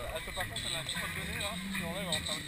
Euh, elle par contre, elle a un petit peu de nez là, si on lève, on va